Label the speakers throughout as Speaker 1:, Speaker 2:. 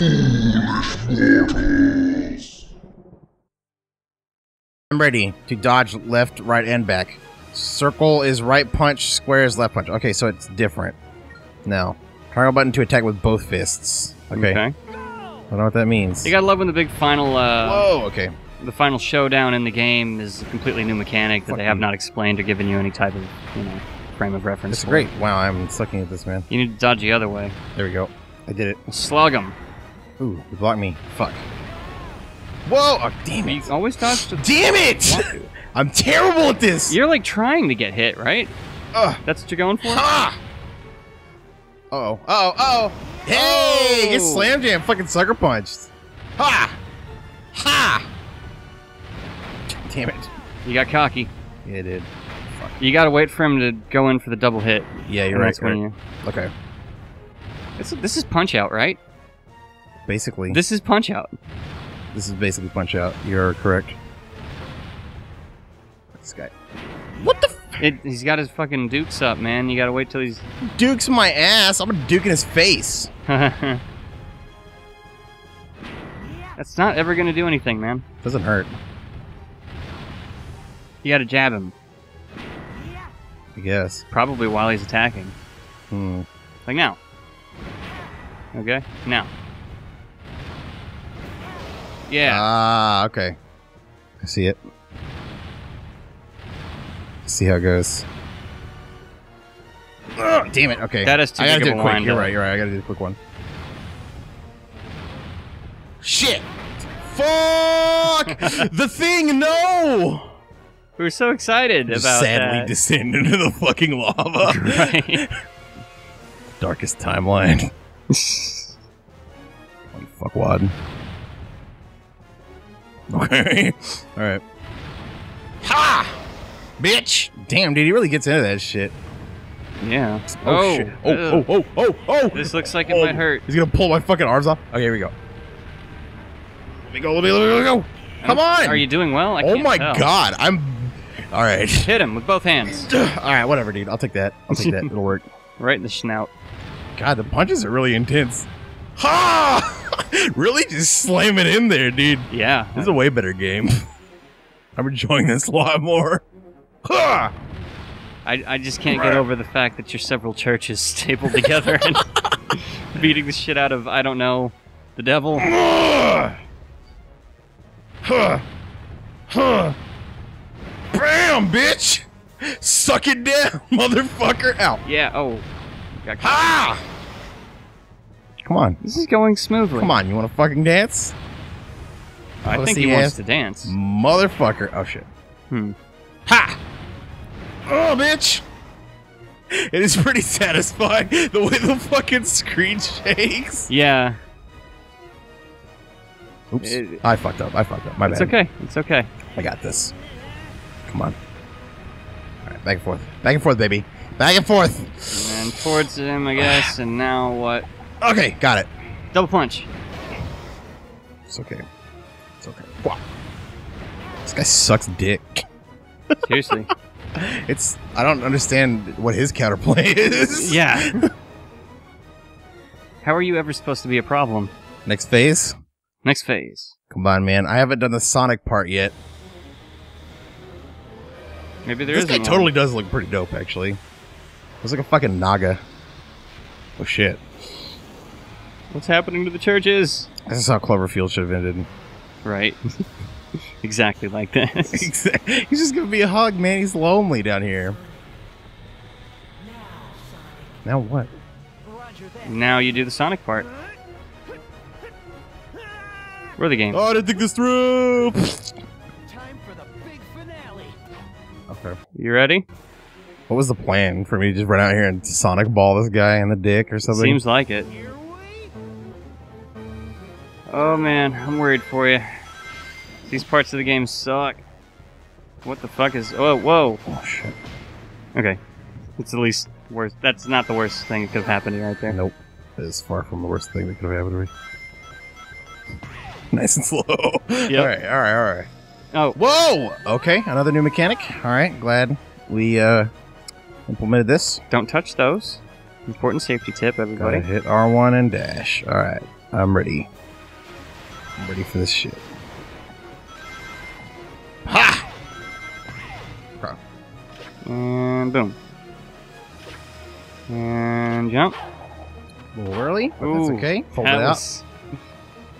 Speaker 1: I'm ready to dodge left, right, and back. Circle is right punch, square is left punch. Okay, so it's different. Now, triangle button to attack with both fists. Okay. I don't know what that means.
Speaker 2: You gotta love when the big final, uh,
Speaker 1: Whoa, okay.
Speaker 2: the final showdown in the game is a completely new mechanic that they have not explained or given you any type of, you know, frame of reference.
Speaker 1: It's great. Wow, I'm sucking at this, man.
Speaker 2: You need to dodge the other way.
Speaker 1: There we go. I did it.
Speaker 2: Slug him.
Speaker 1: Ooh, you blocked me. Fuck. Whoa! Oh, damn
Speaker 2: it.
Speaker 1: it.
Speaker 2: always dodge to.
Speaker 1: Damn it! I'm terrible at this!
Speaker 2: You're like trying to get hit, right?
Speaker 1: Ugh.
Speaker 2: That's what you're going for.
Speaker 1: Ha! Uh-oh. Uh-oh. Uh-oh. Hey! Get
Speaker 2: Oh.
Speaker 1: slam jam fucking sucker punched. Ha! Ha! Damn it.
Speaker 2: You got cocky.
Speaker 1: Yeah, it did.
Speaker 2: You gotta wait for him to go in for the double hit.
Speaker 1: Yeah, you're right. Kurt.
Speaker 2: you.
Speaker 1: Okay.
Speaker 2: This, this is punch out, right?
Speaker 1: Basically, this,
Speaker 2: is punch out.
Speaker 1: This is basically punch out. You're correct. This guy. What the f-
Speaker 2: It, he's got his fucking dukes up, man. You gotta wait till he's.
Speaker 1: Duke's my ass. I'm gonna duke in his face.
Speaker 2: That's not ever gonna do anything, man.
Speaker 1: Doesn't hurt.
Speaker 2: You gotta jab him.
Speaker 1: I guess.
Speaker 2: Probably while he's attacking.
Speaker 1: Hmm.
Speaker 2: Like now. Okay? Now. Yeah.
Speaker 1: Ah, okay. I see it. See how it goes. Ugh, damn it. Okay.
Speaker 2: That is too
Speaker 1: I gotta
Speaker 2: big
Speaker 1: do
Speaker 2: of
Speaker 1: it
Speaker 2: a
Speaker 1: quick.
Speaker 2: wind
Speaker 1: You're
Speaker 2: up.
Speaker 1: right. You're right. I gotta do the quick one. Shit. Fuck the thing. No.
Speaker 2: we were so excited
Speaker 1: Just
Speaker 2: about
Speaker 1: sadly
Speaker 2: that.
Speaker 1: descend into the fucking lava.
Speaker 2: right.
Speaker 1: Darkest timeline. One fuck wad. Okay. All right. Ha! Bitch! Damn, dude, he really gets into that shit.
Speaker 2: Yeah.
Speaker 1: Oh, oh. shit. Oh, oh, oh, oh, oh!
Speaker 2: This looks like it
Speaker 1: Oh,
Speaker 2: might hurt.
Speaker 1: He's gonna pull my fucking arms off. Okay, here we go. Let me go, let me, let me, let me go. Come on!
Speaker 2: Are you doing well? I
Speaker 1: oh my
Speaker 2: tell.
Speaker 1: god, I'm. Alright.
Speaker 2: Hit him with both hands.
Speaker 1: Alright, whatever, dude. I'll take that. I'll take that. It'll work.
Speaker 2: Right in the snout.
Speaker 1: God, the punches are really intense. Ha! really just slam it in there, dude.
Speaker 2: Yeah.
Speaker 1: This is a way better game. I'm enjoying this a lot more.
Speaker 2: I, I just can't get over the fact that you're several churches stapled together and beating the shit out of, I don't know, the devil.
Speaker 1: Huh! Huh! Huh! Bam, bitch! Suck it down, motherfucker! Out.
Speaker 2: Yeah, oh. Got
Speaker 1: Ha! Ah! Come on.
Speaker 2: This is going smoothly.
Speaker 1: Come on, you wanna fucking dance?
Speaker 2: I think he wants to dance.
Speaker 1: Motherfucker. Oh shit.
Speaker 2: Hmm.
Speaker 1: Ha! Oh, bitch! It is pretty satisfying the way the fucking screen shakes.
Speaker 2: Yeah,
Speaker 1: Oops.
Speaker 2: It-
Speaker 1: I fucked up. I fucked up. My
Speaker 2: it's
Speaker 1: bad.
Speaker 2: It's okay. It's okay.
Speaker 1: I got this. Come on. Alright, back and forth. Back and forth, baby. Back and forth.
Speaker 2: And towards him, I guess. And now what?
Speaker 1: Okay, got it.
Speaker 2: Double punch.
Speaker 1: It's okay. It's okay. This guy sucks dick.
Speaker 2: Seriously.
Speaker 1: It's I don't understand what his counterplay is.
Speaker 2: yeah. How are you ever supposed to be a problem?
Speaker 1: Next phase.
Speaker 2: Next phase.
Speaker 1: Come on, man. I haven't done the Sonic part yet.
Speaker 2: Maybe there
Speaker 1: this guy
Speaker 2: one.
Speaker 1: totally does look pretty dope, actually. Looks like a fucking Naga. Oh shit.
Speaker 2: What's happening to the churches?
Speaker 1: This is how Cloverfield should have ended.
Speaker 2: Right. exactly like this.
Speaker 1: He's just gonna be a hug, man. He's lonely down here. Now what?
Speaker 2: now you do the Sonic part. We're the game.
Speaker 1: Oh, I didn't think this through.
Speaker 3: Time for the big finale.
Speaker 1: Okay.
Speaker 2: You ready?
Speaker 1: What was the plan for me to just run out here and Sonic ball this guy in the dick or something?
Speaker 2: Seems like it. Oh man, I'm worried for you. These parts of the game suck. What the fuck is? Oh, whoa.
Speaker 1: Oh shit.
Speaker 2: Okay, it's the least worst. That's not the worst thing that could have happened to you right there.
Speaker 1: Nope. It is far from the worst thing that could have happened to me. Nice and slow.
Speaker 2: Yep.
Speaker 1: All right. All right. All right.
Speaker 2: Oh,
Speaker 1: Whoa! Okay, another new mechanic. All right, glad we uh, implemented this.
Speaker 2: don't touch those. Important safety tip,
Speaker 1: Gotta
Speaker 2: everybody.
Speaker 1: hit R1 and dash. All right. I'm ready. I'm ready for this shit. Ha! Okay.
Speaker 2: And boom. And jump.
Speaker 1: A little early, but
Speaker 2: Ooh,
Speaker 1: that's okay.
Speaker 2: That
Speaker 1: it out.
Speaker 2: was-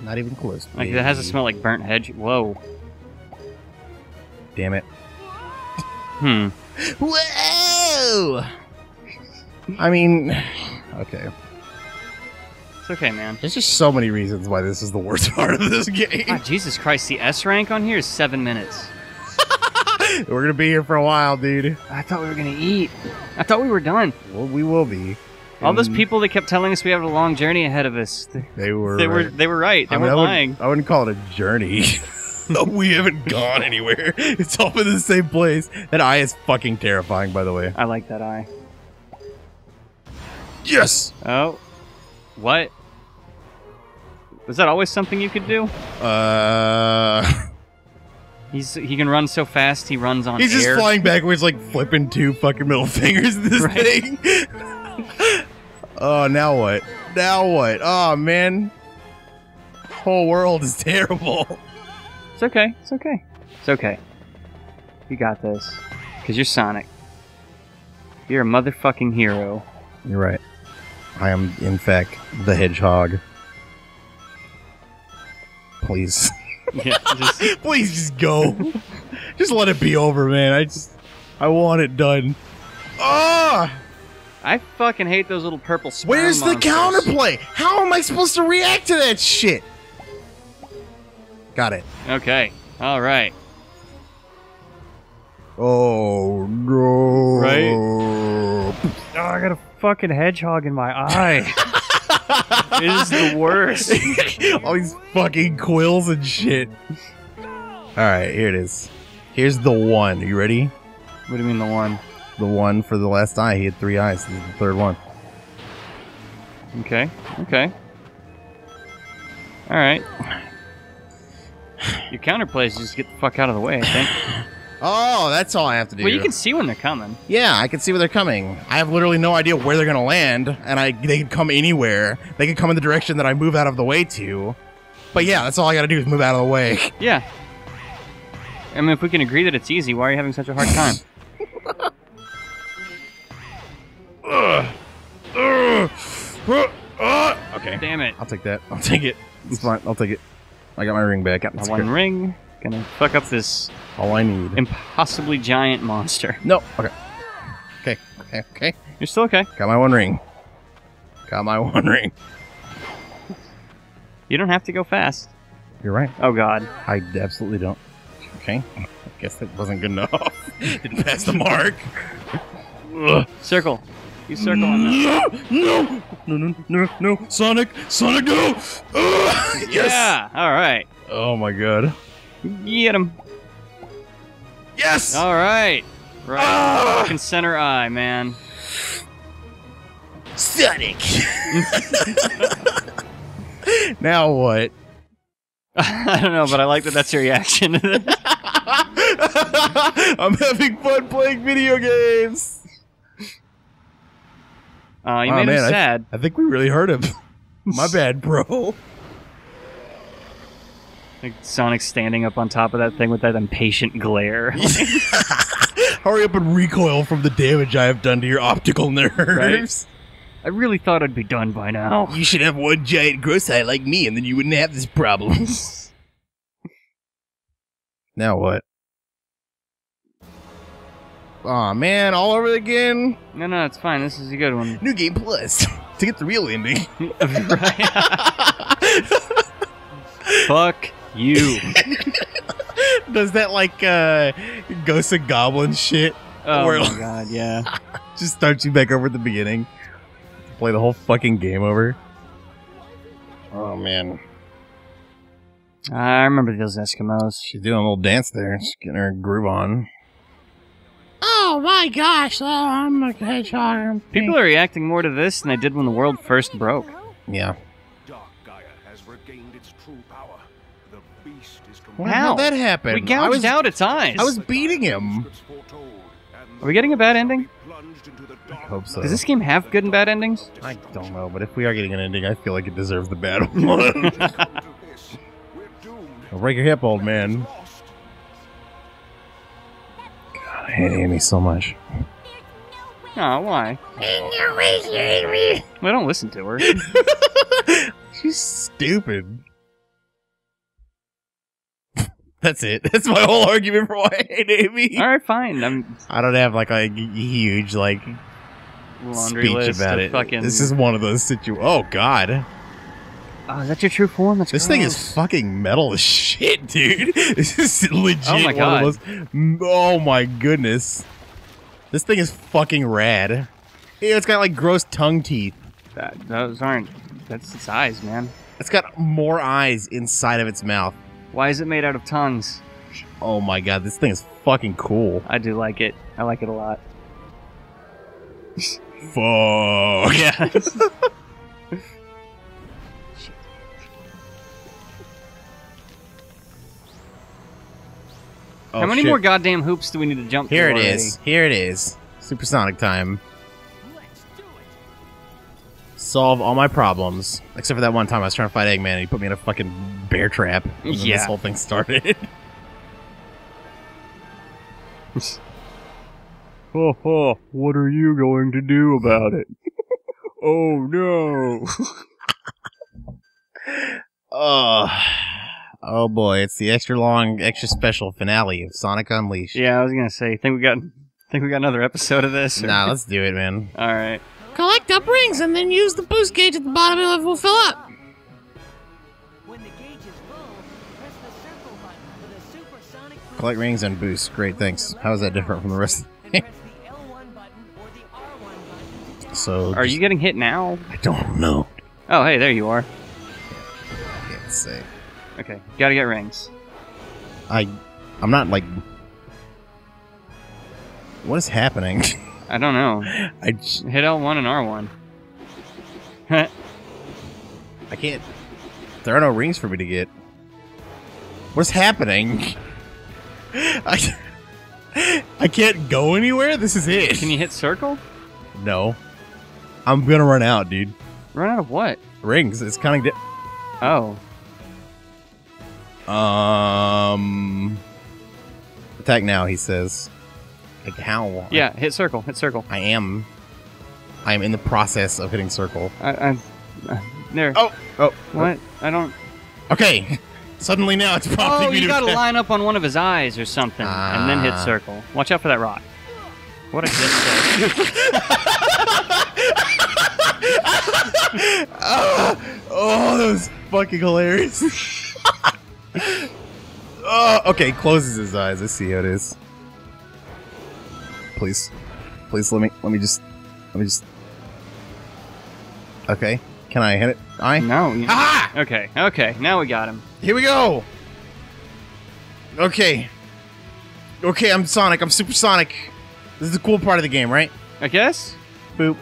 Speaker 1: Not even close.
Speaker 2: Like that has
Speaker 1: baby.
Speaker 2: smell like burnt hedge. Whoa.
Speaker 1: Damn it.
Speaker 2: Hmm.
Speaker 1: Whoa! I mean, okay.
Speaker 2: It's okay, man.
Speaker 1: There's just so many reasons why this is the worst part of this game.
Speaker 2: God, Jesus Christ, the S rank on here is seven minutes.
Speaker 1: We're gonna be here for a while, dude.
Speaker 2: I thought we were gonna eat. I thought we were done.
Speaker 1: Well, we will be.
Speaker 2: All those people that kept telling us we have a long journey ahead of us, they,
Speaker 1: They were.
Speaker 2: they were
Speaker 1: right.
Speaker 2: they were right. They
Speaker 1: I mean,
Speaker 2: weren't
Speaker 1: I
Speaker 2: lying.
Speaker 1: wouldn't, I wouldn't call it a journey. no, we haven't gone anywhere. It's all in the same place. That eye is fucking terrifying, by the way.
Speaker 2: I like that eye.
Speaker 1: Yes.
Speaker 2: Oh, what? Was that always something you could do?
Speaker 1: Uh,
Speaker 2: He's he can run so fast. He runs on
Speaker 1: he's just
Speaker 2: air.
Speaker 1: flying backwards, like flipping two fucking middle fingers. at This
Speaker 2: Right.
Speaker 1: thing. oh, now what? Now what? Oh man, whole world is terrible.
Speaker 2: It's okay. It's okay. It's okay. You got this. Cause you're Sonic. You're a motherfucking hero.
Speaker 1: You're right. I am, in fact, the hedgehog. Please.
Speaker 2: Yeah. Just,
Speaker 1: Please just go. just let it be over, man. I just I want it done. Ah!
Speaker 2: I fucking hate those little purple. Sperm
Speaker 1: Where's the
Speaker 2: monsters.
Speaker 1: counterplay? How am I supposed to react to that shit? Got it.
Speaker 2: Okay. All right.
Speaker 1: Oh no.
Speaker 2: Right? Oh, I got a fucking hedgehog in my eye. It is the worst.
Speaker 1: All these fucking quills and shit. Alright, here it is. Here's the one. Are You ready?
Speaker 2: What do you mean the one?
Speaker 1: The one for the last eye. He had three eyes. This is the third one.
Speaker 2: Okay. Okay. All right. Your counterplay is just get the fuck out of the way. I think.
Speaker 1: Oh, that's all I have to do.
Speaker 2: well, you can see when they're coming.
Speaker 1: Yeah, I can see where they're coming. I have literally no idea where they're gonna land, and I they could come anywhere. They could come in the direction that I move out of the way to. But yeah, that's all I gotta do is move out of the way.
Speaker 2: Yeah. I mean, if we can agree that it's easy, why are you having such a hard time?
Speaker 1: okay,
Speaker 2: Damn it!
Speaker 1: I'll take that. I'll take it. It's fine. I'll take it. I got my ring back.
Speaker 2: My one ring gonna fuck up this
Speaker 1: All I need.
Speaker 2: impossibly giant monster.
Speaker 1: No. Okay. Okay. Okay. Okay.
Speaker 2: You're still okay.
Speaker 1: Got my one ring. Got my one ring.
Speaker 2: You don't have to go fast.
Speaker 1: You're right.
Speaker 2: Oh God.
Speaker 1: I absolutely don't. Okay. I guess that wasn't good enough. Didn't pass the mark. Ugh.
Speaker 2: Circle. You circle on that.
Speaker 1: No, no, no, no, no, no, Sonic, Sonic, no! Ugh, yes.
Speaker 2: Yeah. All right.
Speaker 1: Oh my god.
Speaker 2: Get him.
Speaker 1: Yes.
Speaker 2: All right. Right.
Speaker 1: Ah!
Speaker 2: Fucking center eye, man.
Speaker 1: Sonic. now what?
Speaker 2: I don't know, but I like that that's your reaction.
Speaker 1: I'm having fun playing video games.
Speaker 2: Uh, you
Speaker 1: Oh,
Speaker 2: made
Speaker 1: man,
Speaker 2: him
Speaker 1: I- I think we really hurt him. My bad, bro.
Speaker 2: Like Sonic standing up on top of that thing with that impatient glare.
Speaker 1: Hurry up and recoil from the damage I have done to your optical nerves.
Speaker 2: I really thought I'd be done by now.
Speaker 1: You should have one giant gross eye like me, and then you wouldn't have this problem. now what? Aw, man, all over again?
Speaker 2: No, no, it's fine. This is a good one.
Speaker 1: New Game Plus. to get the real ending.
Speaker 2: Fuck you.
Speaker 1: Does that, like, uh, Ghosts and Goblins shit?
Speaker 2: Oh
Speaker 1: Or-
Speaker 2: my god, yeah.
Speaker 1: Just starts you back over at the beginning. Play the whole fucking game over. Oh, man.
Speaker 2: I remember those Eskimos.
Speaker 1: She's doing a little dance there. She's getting her groove on.
Speaker 4: Oh my gosh, oh, I'm a hedgehog.
Speaker 2: People are reacting more to this than they did when the world first broke.
Speaker 1: Yeah.
Speaker 2: How?
Speaker 1: did that happen?
Speaker 2: We
Speaker 1: I
Speaker 2: gouged
Speaker 1: was,
Speaker 2: out its eyes.
Speaker 1: I was beating him.
Speaker 5: Secrets foretold, and
Speaker 2: Are we getting a bad ending?
Speaker 5: Plunged into the
Speaker 1: I hope so.
Speaker 2: Does this game have good and bad endings?
Speaker 1: I don't know, but if we are getting an ending, I feel like it deserves the bad one.
Speaker 5: to this. We're doomed.
Speaker 1: Don't break your hip, old man. God, I hate Amy so much.
Speaker 2: Oh, why? Well, don't listen to her.
Speaker 1: She's stupid. That's it. That's my whole argument for why I hate Amy.
Speaker 2: All right, fine. I'm
Speaker 1: I don't have like a huge like
Speaker 2: laundry
Speaker 1: speech
Speaker 2: list
Speaker 1: about it.
Speaker 2: fucking.
Speaker 1: This is one of those situ. Oh God,
Speaker 2: Oh, is that your true form? That's
Speaker 1: this thing is fucking metal as shit, dude. This is legit.
Speaker 2: Oh my God.
Speaker 1: Those, oh my goodness, this thing is fucking rad. Yeah, it's got like gross tongue teeth.
Speaker 2: That, those aren't. That's its eyes, man.
Speaker 1: It's got more eyes inside of its mouth.
Speaker 2: Why is it made out of tongues?
Speaker 1: Oh my god, this thing is fucking cool.
Speaker 2: I do like it. I like it a lot.
Speaker 1: Fuck.
Speaker 2: Yeah.
Speaker 1: Oh,
Speaker 2: How many
Speaker 1: shit.
Speaker 2: more goddamn hoops do we need to jump
Speaker 1: Here it
Speaker 2: through
Speaker 1: is. Here it is. Supersonic time.
Speaker 3: Let's do it.
Speaker 1: Solve all my problems. Except for that one time I was trying to fight Eggman and he put me in a fucking bear trap. And then
Speaker 2: Yeah.
Speaker 1: this whole thing started.
Speaker 2: Ho ho, what are you going to do about it? oh no.
Speaker 1: oh. Oh boy, it's the extra long, extra special finale of Sonic Unleashed.
Speaker 2: yeah, I was gonna say, think we got think we got another episode of this? or-
Speaker 1: Nah, let's do it, man.
Speaker 2: Alright.
Speaker 4: Collect up rings and then use the boost gauge at the bottom and it will fill up.
Speaker 3: When the gauge is full, press the circle button for the supersonic boost.
Speaker 1: Collect rings and boost. Great, thanks. How is that different from the rest?
Speaker 3: And press the L1 button or the R1 button.
Speaker 1: so,
Speaker 2: Are you getting hit now?
Speaker 1: I don't know.
Speaker 2: Oh, hey, there you are.
Speaker 1: Can't say.
Speaker 2: Okay, gotta get rings.
Speaker 1: I, I'm not like. What is happening?
Speaker 2: I don't know.
Speaker 1: I, j-
Speaker 2: Hit L1 and R1.
Speaker 1: I can't. There are no rings for me to get. What's happening? I, I can't go anywhere. This is it.
Speaker 2: Can you hit circle?
Speaker 1: No, I'm gonna run out, dude.
Speaker 2: Run out of what?
Speaker 1: Rings. It's kind of.
Speaker 2: Oh.
Speaker 1: Um. Attack now. He says. Like how?
Speaker 2: Yeah, hit circle. Hit circle.
Speaker 1: I am. I am in the process of hitting circle.
Speaker 2: I, I, uh, there.
Speaker 1: Oh. Oh.
Speaker 2: What? I don't.
Speaker 1: Okay. Suddenly now it's prompting
Speaker 2: Oh,
Speaker 1: me
Speaker 2: you gotta line up on one of his eyes or something, and then hit
Speaker 1: Ah.
Speaker 2: circle. Watch out for that rock. What a just said.
Speaker 1: Ah! oh, that was fucking hilarious. oh, okay, closes his eyes. I see how it is. Please, please let me let me just let me just. Okay, can I hit it? I.
Speaker 2: no. You...
Speaker 1: Ah!
Speaker 2: Okay. Okay. Now we got him.
Speaker 1: Here we go. Okay. Okay, I'm Sonic. I'm Supersonic. This is the cool part of the game, right?
Speaker 2: I guess.
Speaker 1: Boop.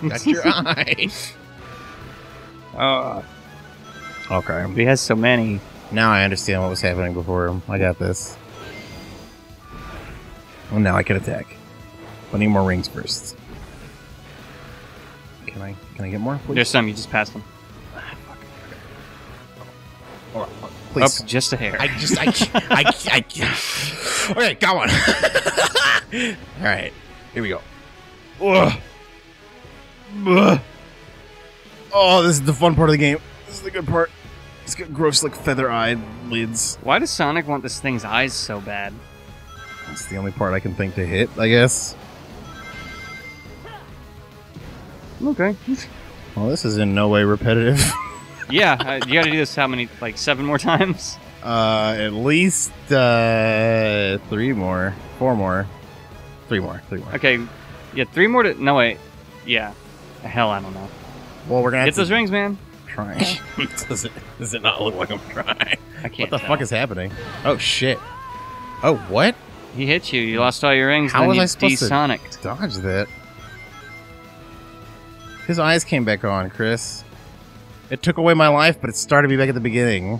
Speaker 1: Got your eye.
Speaker 2: Uh,
Speaker 1: Okay.
Speaker 2: he has so many.
Speaker 1: Now I understand what was happening before. I got this. Well, now I can attack. I need more rings first. Can I? Can I get more, please?
Speaker 2: There's some. You just passed them.
Speaker 1: Or- or- please.
Speaker 2: Up just a hair.
Speaker 1: I just. I. can't- I. I. Okay, got one. All right. Here we go. Ugh. Ugh. Oh, this is the fun part of the game. This is the good part. It's got gross, like feather-eyed lids.
Speaker 2: Why does Sonic want this thing's eyes so bad?
Speaker 1: It's the only part I can think to hit, I guess.
Speaker 2: Okay.
Speaker 1: Well, this is in no way repetitive.
Speaker 2: yeah, uh, you got to do this how many? Like seven more times?
Speaker 1: uh, at least uh, three more, four more, three more, three more.
Speaker 2: Okay. Yeah, three more to. No wait. Yeah. Hell, I don't know.
Speaker 1: Well, we're gonna have
Speaker 2: Get those
Speaker 1: to
Speaker 2: rings, man.
Speaker 1: try. does it? Does it not look like I'm trying?
Speaker 2: I can't.
Speaker 1: What the
Speaker 2: tell.
Speaker 1: fuck is happening? Oh shit! Oh what?
Speaker 2: He hit you. You lost all your rings.
Speaker 1: How
Speaker 2: then
Speaker 1: was
Speaker 2: you
Speaker 1: I supposed to-
Speaker 2: de-sonicked.
Speaker 1: Dodge that. His eyes came back on, Chris. It took away my life, but it started me back at the beginning.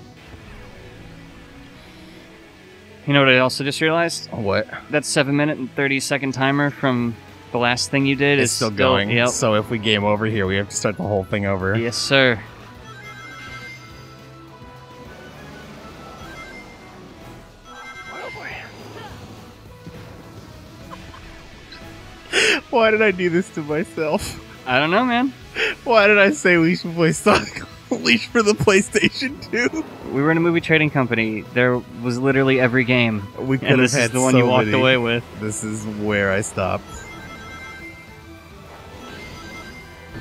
Speaker 2: You know what I also just realized?
Speaker 1: Oh, what?
Speaker 2: That seven minute and thirty second timer from the last thing you did
Speaker 1: It's
Speaker 2: is
Speaker 1: still going.
Speaker 2: Yep.
Speaker 1: So if we game over here, we have to start the whole thing over.
Speaker 2: Yes, sir.
Speaker 1: Why did I do this to myself?
Speaker 2: I don't know, man.
Speaker 1: Why did I say we should play Sonic Unleashed for the PlayStation 2?
Speaker 2: We were in a movie trading company. There was literally every game,
Speaker 1: We could
Speaker 2: and
Speaker 1: have
Speaker 2: this
Speaker 1: had
Speaker 2: is the one
Speaker 1: so
Speaker 2: you walked
Speaker 1: many.
Speaker 2: away with.
Speaker 1: This is where I stopped.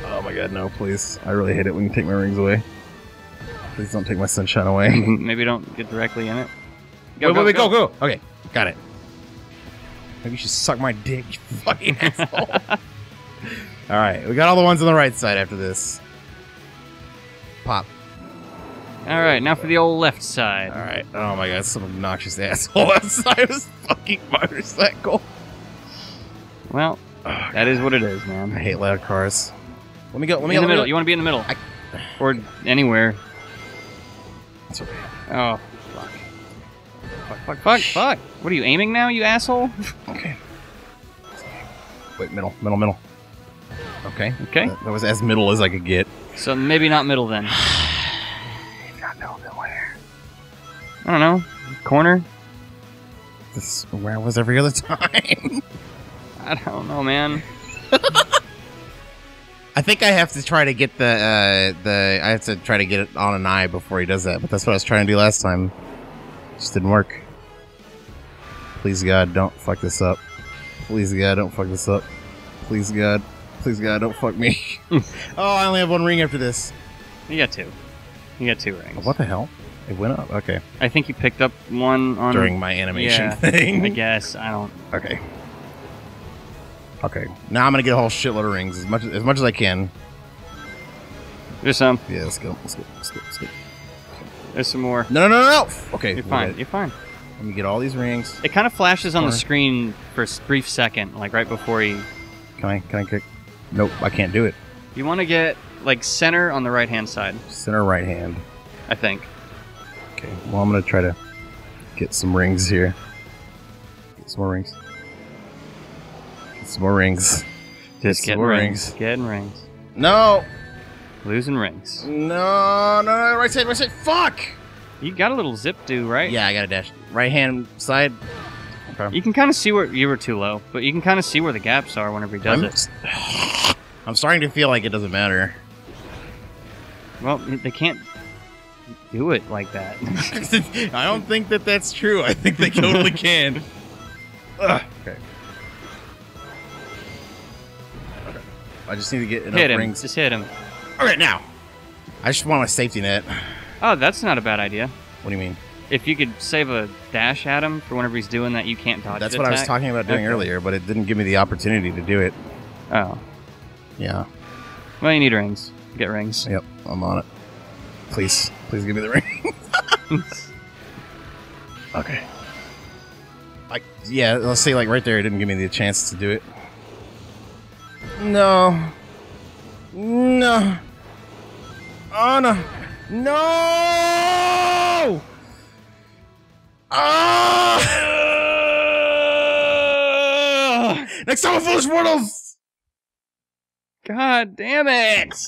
Speaker 1: Oh my god, no, please. I really hate it when you take my rings away. Please don't take my sunshine away.
Speaker 2: Maybe don't get directly in it. Go,
Speaker 1: wait,
Speaker 2: go,
Speaker 1: wait, wait,
Speaker 2: go.
Speaker 1: go, go. Okay, got it. Maybe you should suck my dick, you fucking asshole. Alright, we got all the ones on the right side after this. Pop.
Speaker 2: All right, now for the old left side.
Speaker 1: Alright. Oh my god, some obnoxious asshole outside of this fucking motorcycle.
Speaker 2: Well,
Speaker 1: Oh,
Speaker 2: that is what it is, man.
Speaker 1: I hate loud cars. Let me go, let me
Speaker 2: in
Speaker 1: go.
Speaker 2: the middle. You want to be in the middle,
Speaker 1: I-
Speaker 2: or anywhere.
Speaker 1: It's okay.
Speaker 2: Oh, fuck. Fuck, fuck, fuck. What are you aiming now, you asshole?
Speaker 1: Okay. Wait, middle, middle, middle. Okay.
Speaker 2: Okay.
Speaker 1: That, that was as middle as I could get.
Speaker 2: So maybe not middle then.
Speaker 1: Got no nowhere.
Speaker 2: I don't know. Corner?
Speaker 1: This where I was every other time.
Speaker 2: I don't know, man.
Speaker 1: I think I have to try to get the uh, the I have to try to get it on an eye before he does that. But that's what I was trying to do last time. Just didn't work. Please God, don't fuck this up. Please God, don't fuck this up. Please God, please God, don't fuck me. oh, I only have one ring after this.
Speaker 2: You got two. You got two rings.
Speaker 1: What the hell? It went up. Okay.
Speaker 2: I think you picked up one on
Speaker 1: During my animation
Speaker 2: yeah,
Speaker 1: thing.
Speaker 2: I guess. I don't.
Speaker 1: Okay. Okay. Now I'm gonna get a whole shitload of rings as much as much as I can.
Speaker 2: There's some.
Speaker 1: Yeah, let's go. Let's go. Let's go. Let's go.
Speaker 2: There's some more.
Speaker 1: No, no, no, no. Okay,
Speaker 2: You're fine. You're fine.
Speaker 1: Let me get all these rings.
Speaker 2: It kind of flashes on the screen for a brief second, like right before you.
Speaker 1: Can I? Can I kick? Nope, I can't do it.
Speaker 2: You want to get like center on the right hand side,
Speaker 1: Center right hand.
Speaker 2: I think.
Speaker 1: Okay. Well, I'm gonna try to get some rings here. Get some more rings. Get some more rings.
Speaker 2: Just
Speaker 1: some
Speaker 2: getting
Speaker 1: more
Speaker 2: rings. Getting rings.
Speaker 1: No.
Speaker 2: Losing rings.
Speaker 1: No. No. No. Right side. Right side. Fuck.
Speaker 2: You got a little zip do, right?
Speaker 1: Yeah, I got a dash. Right hand side. Okay.
Speaker 2: You can kind of see where you were too low, but you can kind of see where the gaps are whenever he does
Speaker 1: I'm,
Speaker 2: it.
Speaker 1: I'm starting to feel like it doesn't matter.
Speaker 2: Well, they can't do it like that.
Speaker 1: I don't think that that's true. I think they totally can. Ugh. Okay. Okay. I just need to get enough
Speaker 2: hit him.
Speaker 1: rings.
Speaker 2: Just hit him.
Speaker 1: Okay, now. I just want a safety net.
Speaker 2: Oh, that's not a bad idea.
Speaker 1: What do you mean?
Speaker 2: If you could save a dash at him for whenever he's doing that, you can't dodge.
Speaker 1: That's what I was talking about doing
Speaker 2: Okay.
Speaker 1: earlier, but it didn't give me the opportunity to do it.
Speaker 2: Oh,
Speaker 1: Yeah.
Speaker 2: well, you need rings. Get rings.
Speaker 1: Yep. I'm on it. Please. Please give me the ring. okay. I, yeah, let's say like right there, it didn't give me the chance to do it. No. No. Oh no. No! Ah! Next time, Foolish Mortals!
Speaker 2: God damn it!